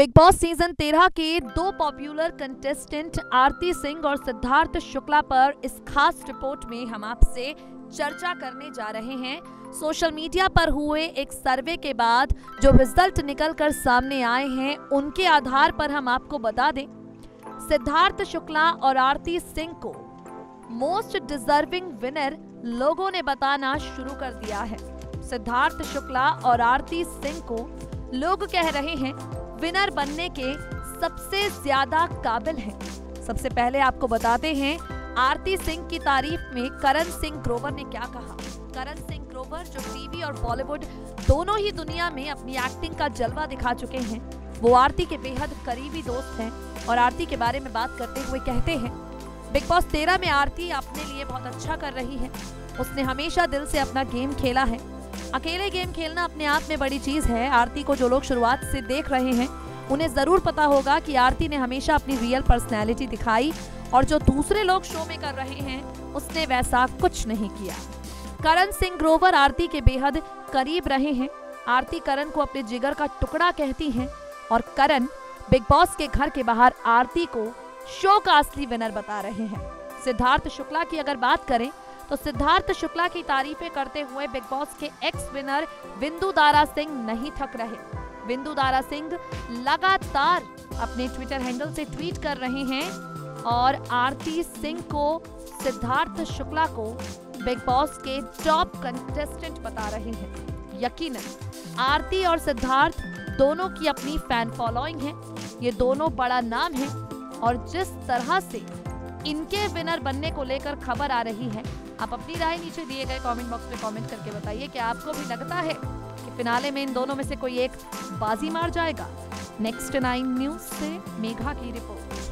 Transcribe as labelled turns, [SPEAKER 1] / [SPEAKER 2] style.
[SPEAKER 1] Big boss season तेरह के दो पॉपुलर कंटेस्टेंट आरती सिंह और सिद्धार्थ शुक्ला पर इस खास रिपोर्ट में हम आपसे चर्चा करने जा रहे हैं। सोशल मीडिया पर हुए एक सर्वे के बाद जो रिज़ल्ट निकलकर सामने आए हैं, उनके आधार पर हम आपको बता दें। सिद्धार्थ शुक्ला और आरती सिंह को मोस्ट डिजर्विंग विनर लोगों ने बताना शुरू कर दिया है। सिद्धार्थ शुक्ला और आरती सिंह को लोग कह रहे हैं विनर बनने के सबसे ज़्यादा काबिल हैं। सबसे पहले आपको बताते हैं, आरती सिंह की तारीफ़ में करण सिंह ग्रोवर ने क्या कहा। करण सिंह ग्रोवर, जो टीवी और बॉलीवुड दोनों ही दुनिया में अपनी एक्टिंग का जलवा दिखा चुके हैं, वो आरती के बेहद करीबी दोस्त हैं और आरती के बारे में बात करते हुए कहते हैं, बिग बॉस तेरह में आरती अपने लिए बहुत अच्छा कर रही है। उसने हमेशा दिल से अपना गेम खेला है। अकेले गेम खेलना अपने आप में बड़ी चीज़ है। आरती को जो लोग शुरुआत से देख रहे हैं, उन्हें ज़रूर पता होगा कि आरती ने हमेशा अपनी रियल पर्सनैलिटी दिखाई और जो दूसरे लोग शो में कर रहे हैं, उसने वैसा कुछ नहीं किया। करण सिंह ग्रोवर आरती के बेहद करीब रहे हैं। आरती करण को अपने जिगर का टुकड़ा कहती हैं और करण बिग बॉस के घर के बाहर आरती को शो का असली विनर बता रहे हैं। सिद्धार्थ शुक्ला की अगर बात करें तो सिद्धार्थ शुक्ला की तारीफें करते हुए बिग बॉस के एक्स विनर बिंदु दारा सिंह नहीं थक रहे। बिंदु दारा सिंह लगातार अपने ट्विटर हैंडल से ट्वीट कर रहे हैं और आरती सिंह को, सिद्धार्थ शुक्ला को बिग बॉस के टॉप कंटेस्टेंट बता रहे हैं। यकीनन, आरती और सिद्धार्थ दोनों की अपनी फ़ैन फॉलोइंग है। ये दोनों बड़ा नाम है और जिस तरह से इनके विनर बनने को लेकर खबर आ रही है। आप अपनी राय नीचे दिए गए कमेंट बॉक्स में कमेंट करके बताइए कि आपको भी लगता है कि फिनाले में इन दोनों में से कोई एक बाजी मार जाएगा। नेक्स्ट नाइन न्यूज़ से मेघा की रिपोर्ट